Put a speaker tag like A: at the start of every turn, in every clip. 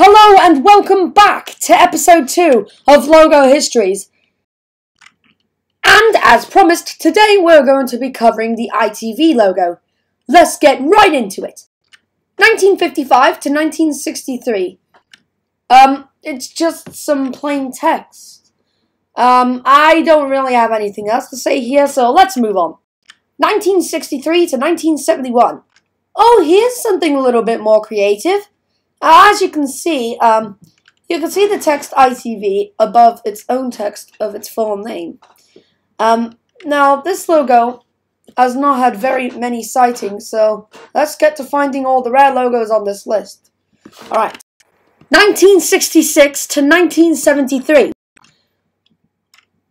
A: Hello and welcome back to episode 2 of Logo Histories. And as promised, today we're going to be covering the ITV logo. Let's get right into it. 1955 to 1963. Um, it's just some plain text. Um, I don't really have anything else to say here, so let's move on. 1963 to 1971. Oh, here's something a little bit more creative. As you can see, um, you can see the text ITV above its own text of its full name. Um, now, this logo has not had very many sightings, so let's get to finding all the rare logos on this list. Alright. 1966 to 1973.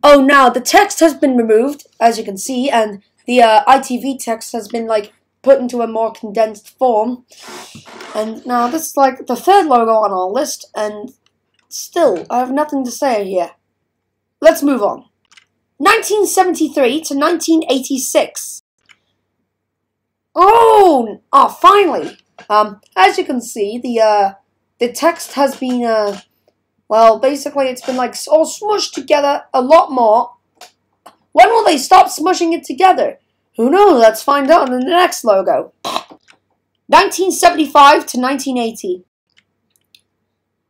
A: Oh, now the text has been removed, as you can see, and the uh, ITV text has been like put into a more condensed form. And now this is like the third logo on our list, and still, I have nothing to say here. Let's move on. 1973 to 1986. Oh, oh, finally. Um, as you can see, the uh, the text has been uh, well, basically it's been like all smushed together a lot more. When will they stop smushing it together? Who knows? Let's find out in the next logo. 1975 to 1980.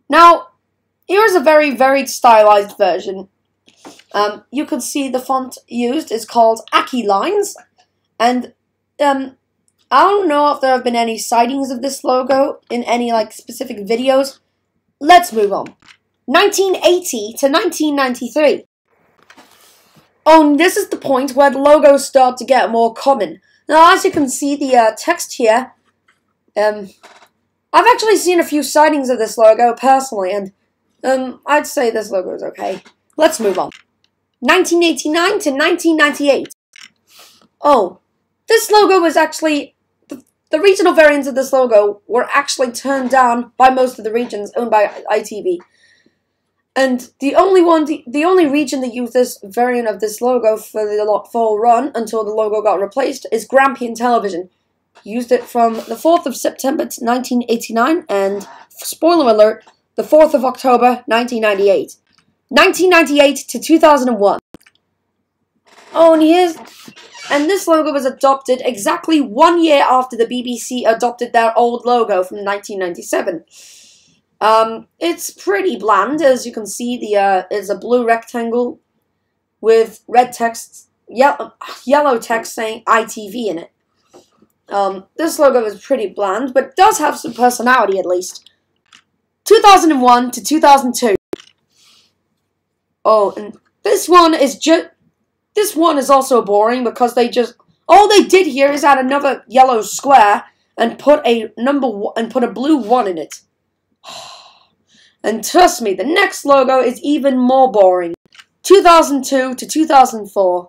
A: Now, here's a very, very stylized version. Um, you can see the font used is called Aki Lines, and um, I don't know if there have been any sightings of this logo in any like specific videos. Let's move on. 1980 to 1993. Oh, this is the point where the logos start to get more common. Now, as you can see, the uh, text here, um, I've actually seen a few sightings of this logo personally, and um, I'd say this logo is okay. Let's move on. 1989 to 1998. Oh, this logo was actually the, the regional variants of this logo were actually turned down by most of the regions owned by ITV. And the only one, the, the only region that used this variant of this logo for the full run until the logo got replaced is Grampian Television. Used it from the 4th of September 1989 and, spoiler alert, the 4th of October 1998. 1998 to 2001. Oh, and here's. And this logo was adopted exactly one year after the BBC adopted their old logo from 1997. Um, it's pretty bland, as you can see. The uh, is a blue rectangle with red text, yellow, yellow text saying ITV in it. Um, this logo is pretty bland, but does have some personality at least. 2001 to 2002. Oh, and this one is just. This one is also boring because they just all they did here is add another yellow square and put a number and put a blue one in it. And trust me, the next logo is even more boring. 2002 to 2004.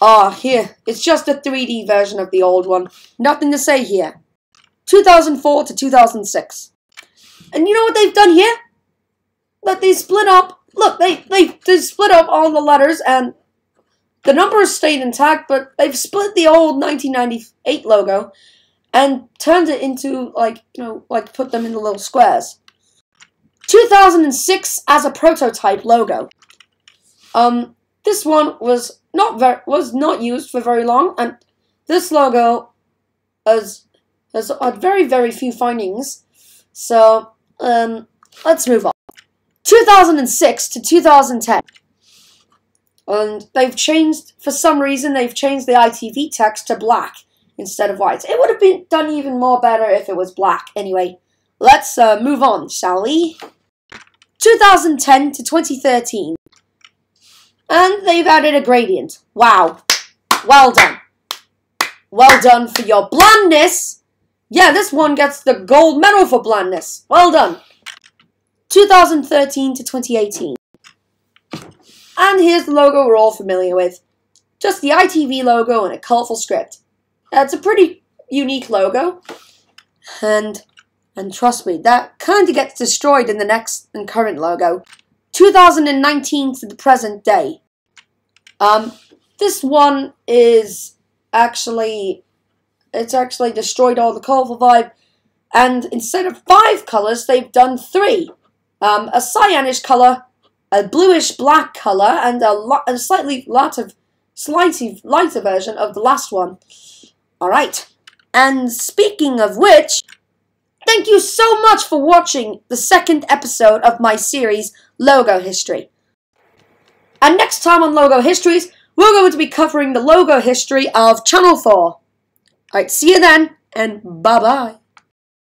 A: Ah, here, it's just a 3D version of the old one. Nothing to say here. 2004 to 2006. And you know what they've done here? That they split up. Look, they, they, they split up all the letters and the numbers stayed intact, but they've split the old 1998 logo and turned it into, like, you know, like put them into little squares. 2006 as a prototype logo. Um, this one was not very was not used for very long, and this logo has has had very very few findings. So um, let's move on. 2006 to 2010. And they've changed, for some reason, they've changed the ITV text to black instead of white. It would have been done even more better if it was black. Anyway, let's uh, move on, shall we? 2010 to 2013. And they've added a gradient. Wow. Well done. Well done for your blandness. Yeah, this one gets the gold medal for blandness. Well done. 2013 to 2018. And here's the logo we're all familiar with. Just the ITV logo and a colourful script. It's a pretty unique logo. And and trust me, that kind of gets destroyed in the next and current logo. 2019 to the present day. Um, this one is actually, it's actually destroyed all the colorful vibe. and instead of five colours, they've done three. Um, a cyanish colour, a bluish black colour, and a, a slightly lighter, slightly lighter version of the last one. Alright, and speaking of which, thank you so much for watching the second episode of my series, Logo History. And next time on Logo Histories, we're going to be covering the logo history of Channel 4. Alright, see you then, and bye-bye.